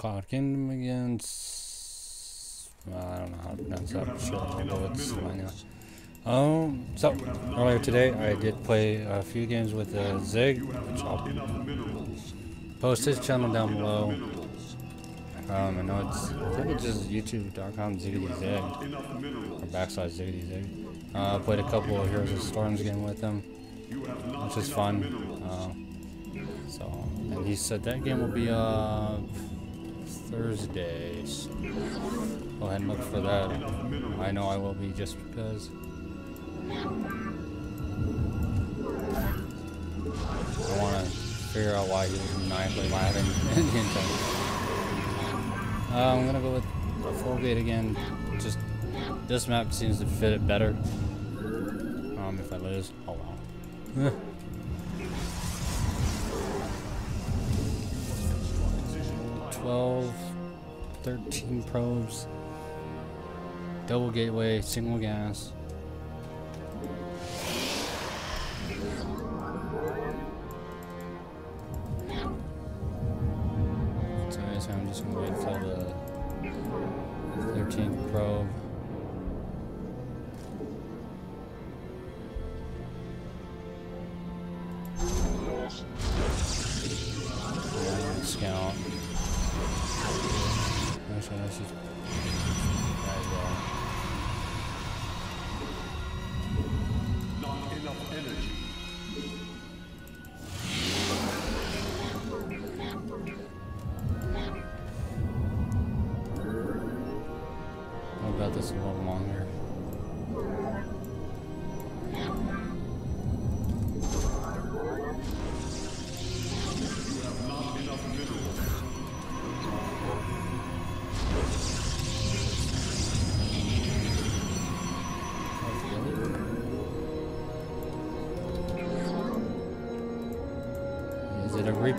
Kingdom against. Well, I don't know how to pronounce that. Sure, I'll. Um, so earlier today I did play a few games with uh, Zig, which I'll post his channel down below. Um, I know it's, I think it's just youtube.com ziggity zig, or backslash. Uh, played a couple of Heroes of Storms game with him, which is fun. Uh, so, and he said that game will be uh Thursdays. Go ahead and look for that. I know I will be just because. I want to figure out why he was maniacally laughing in the entire. Uh, I'm gonna go with the full gate again. Just this map seems to fit it better. Um, if I lose, oh well. 12, 13 probes, double gateway, single gas. So I'm just gonna wait until the 13th probe.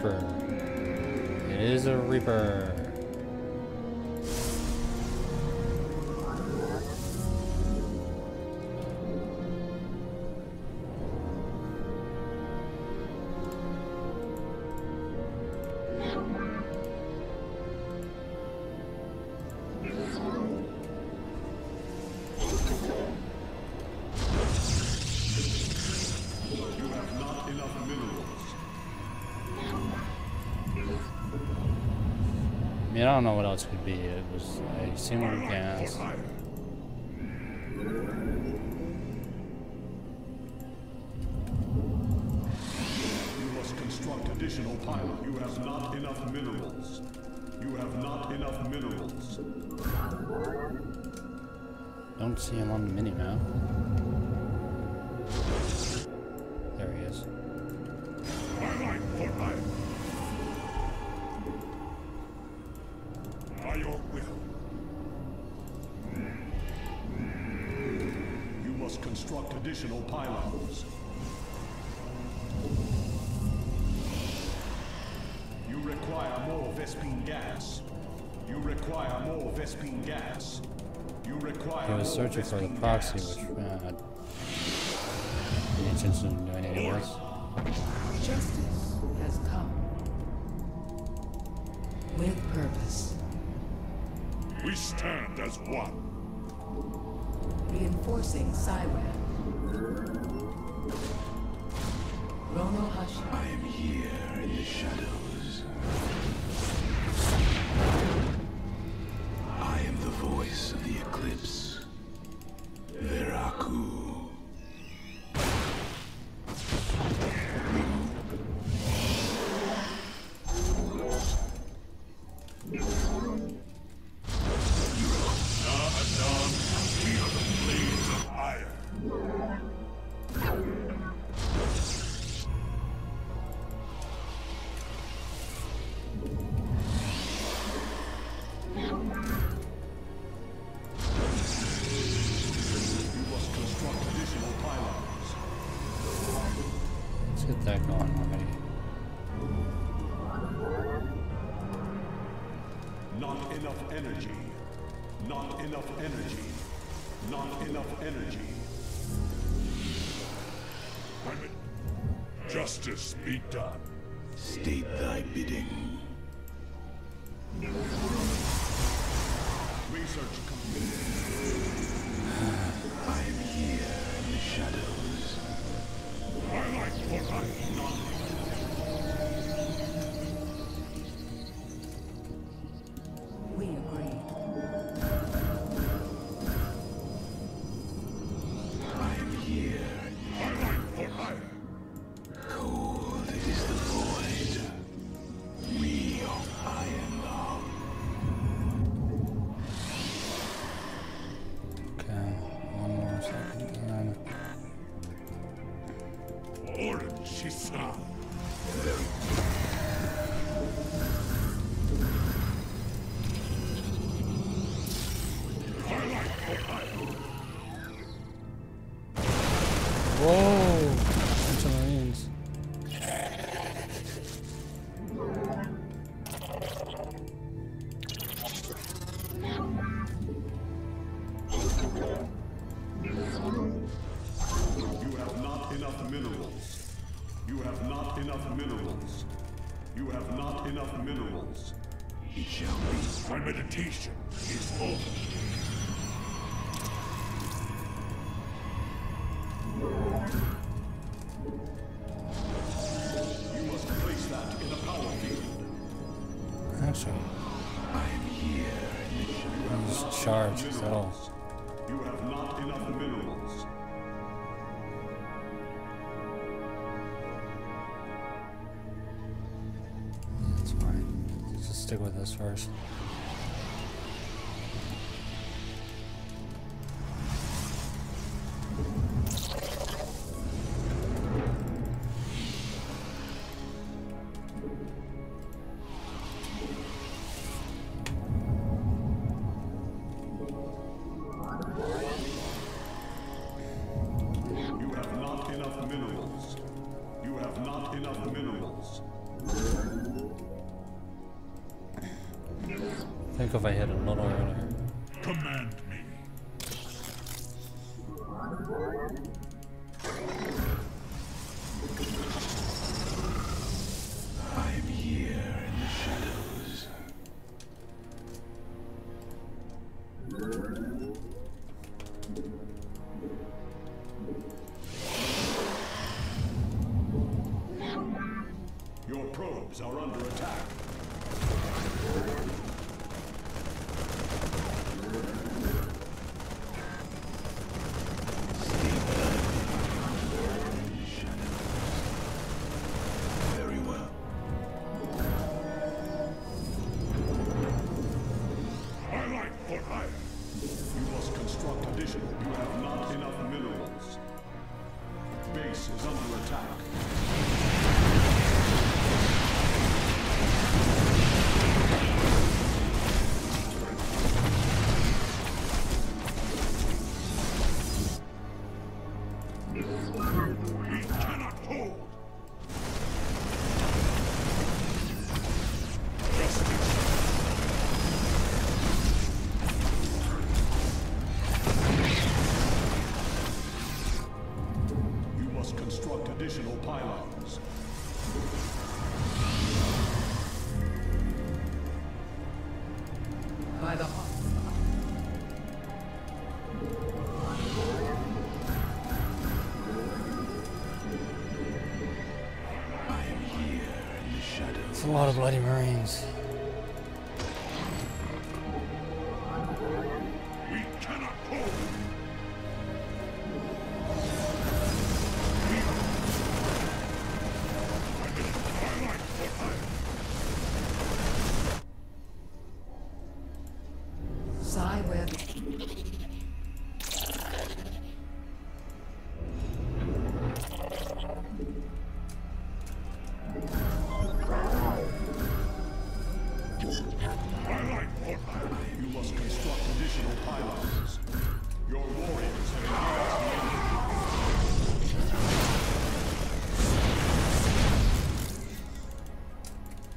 Reaper? It is a Reaper. Mean, I don't know what else could be. It was a single gas. You must construct additional pylons. You have not enough minerals. You have not enough minerals. Don't see him on the mini map. There he is. Your will. You must construct additional pylons. You require more Vespene gas. You require more Vespene gas. You require He was searching for the Vespene proxy, gas. which uh, the intention of doing anyways. Justice has come. With purpose. We stand as one. Reinforcing Cyrad. Rono Hashi. I am here in the shadows. enough energy. Not enough energy. Not enough energy. Justice be done. State thy bidding. Research complete. Whoa. Actually, I am here in the shadows. just charge. Is all? You have not enough minerals. That's fine. Just stick with this first. Enough minerals. You have not enough minerals. think if I hit a little earlier. Command a lot of bloody marines.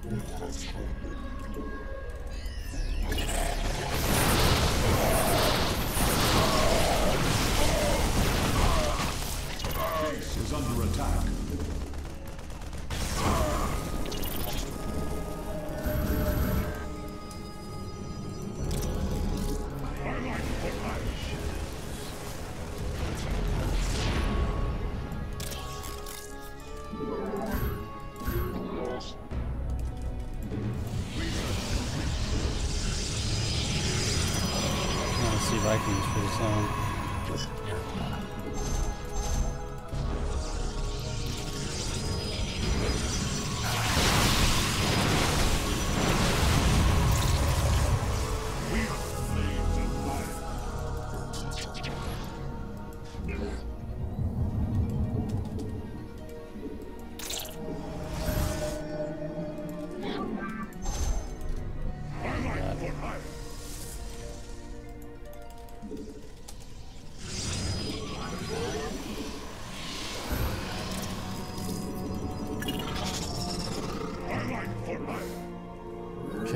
Base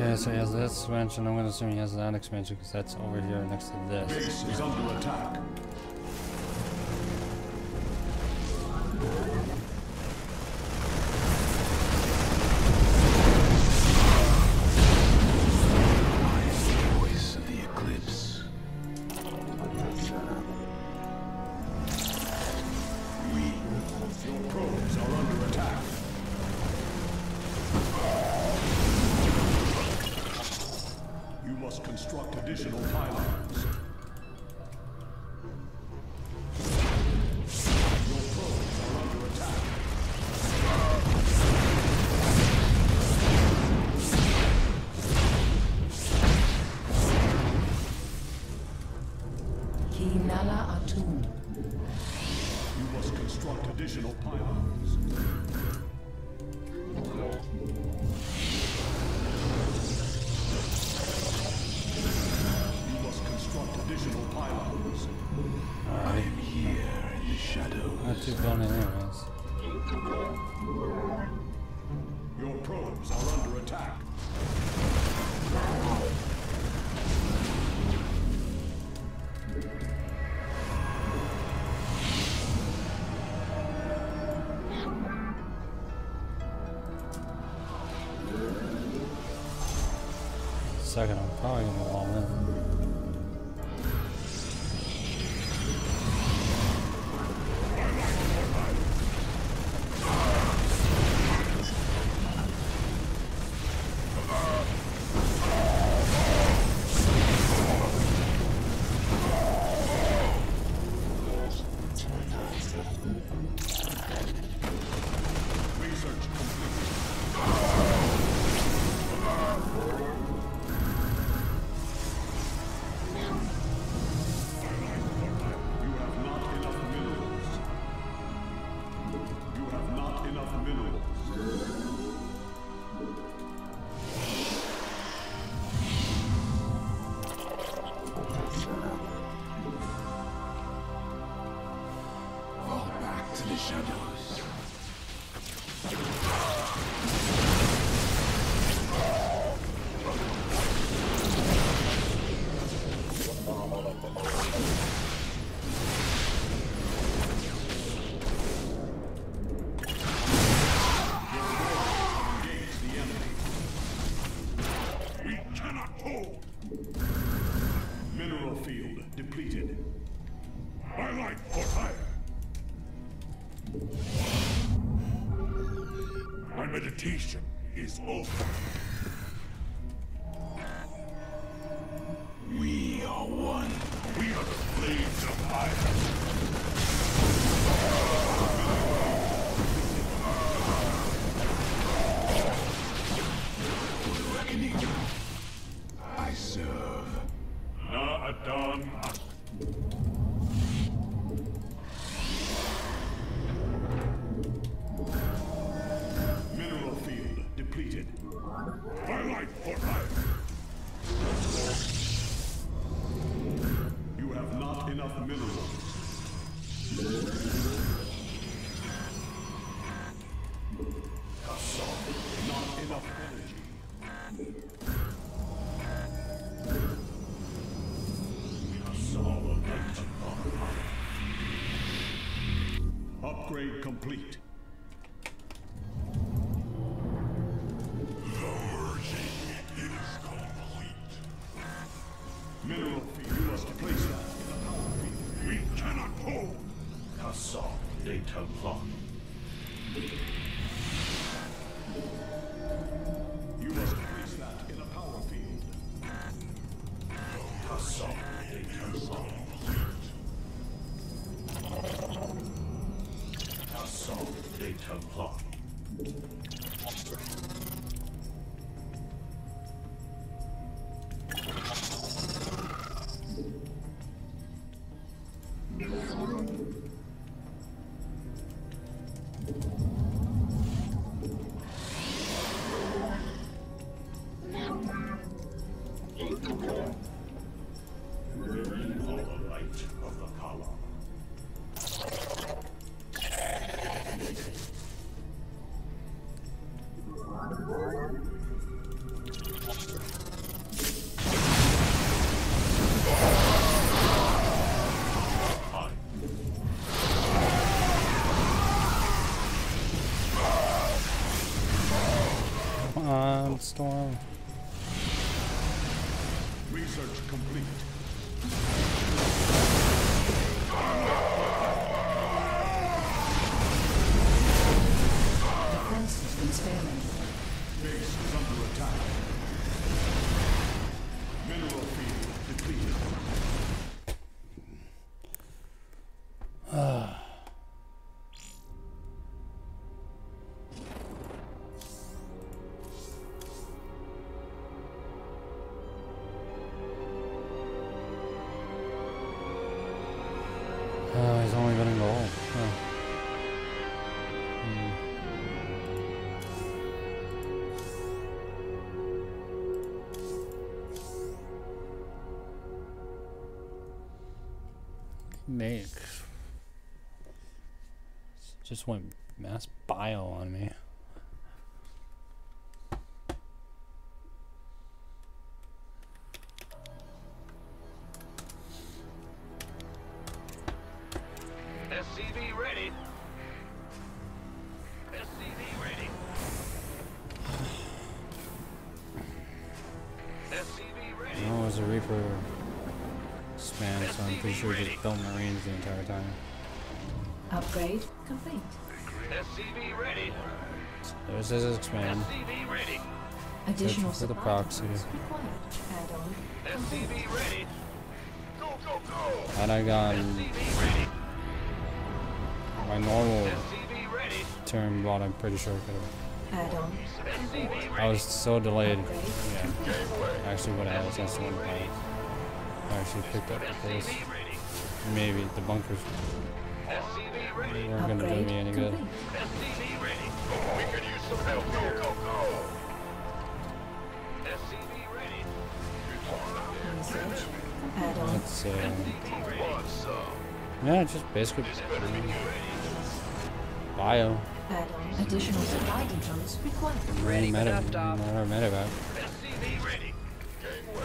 Okay, so he has this expansion. I'm gonna assume he has that expansion because that's over here next to this. Base is under attack. second, I'm probably gonna wall in. reckoning. I serve. Na Adam. Upgrade complete. on, Storm. Research complete. Defense systems failing. Base is under attack. Mineral field depleted. Oh, he's only been in goal. hole. Nick just went mass bio on me. No, it was a Reaper span, so I'm pretty sure he just built Marines the entire time. Upgrade complete. SCV ready. There's his expand. SCV ready. Additional for the proxy. depots. Add-on complete. SCV ready. Go, go, go! Had I got SCV ready. my normal SCV ready. turn bot, I'm pretty sure I could have. I was so delayed. Yeah. Actually, what I had was that's one point. I actually picked up the place. Maybe the bunkers weren't gonna do me any good. Let's uh, yeah, just basically bio. Add-on additional supply depots required. Ready meta, or Medivac. SCV ready.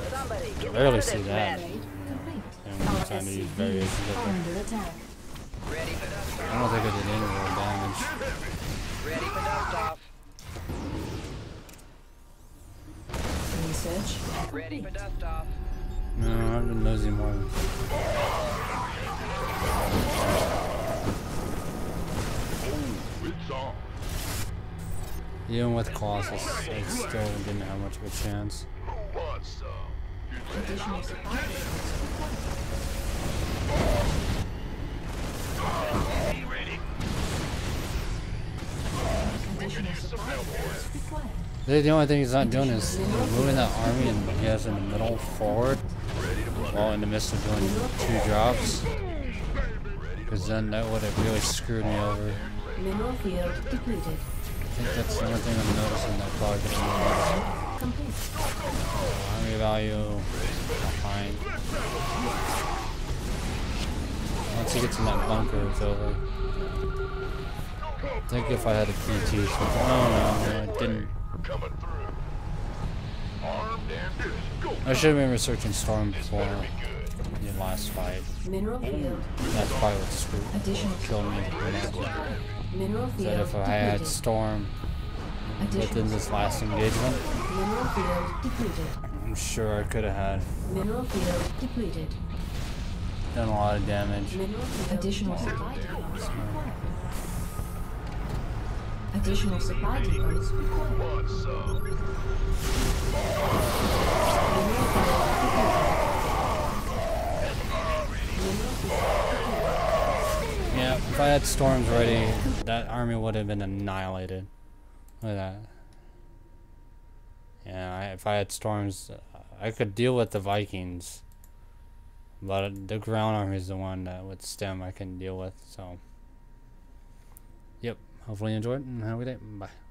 Somebody get Barely see that. mess. Upgrade complete. And Our we're trying to use SCVs variations of it. under attack. Ready for I don't think I did any real damage. Ready for dust off. Research Ready for complete. dust off. No, I've been losing more. Even with Colossus, I still didn't have much of a chance. The only thing he's not doing is moving that army and he has in the middle forward while in the midst of doing two drops. Because then that would have really screwed me over. Mineral field depleted. I think that's the only thing I'm noticing that probably getting Complete. army value behind. Once he gets in that bunker, it's over. I think if I had a PT, so oh no, no, I didn't. We're coming through. Armed and busy. Go. I should have been researching Storm before the last fight. Mineral field. That's probably what screwed Additional killed me. Mineral field That if I had depleted. Storm within this last engagement, mineral field depleted. I'm sure I could have had Mineral field depleted. done a lot of damage. Field. Additional supply depots required. Additional supply depots required. Mineral field depleted. Mineral field Yeah, if I had storms ready, that army would have been annihilated. Look at that. Yeah, I, if I had storms, I could deal with the Vikings. But the ground army is the one that with stem I can deal with, so. Yep, hopefully you enjoyed and have a good day. Bye.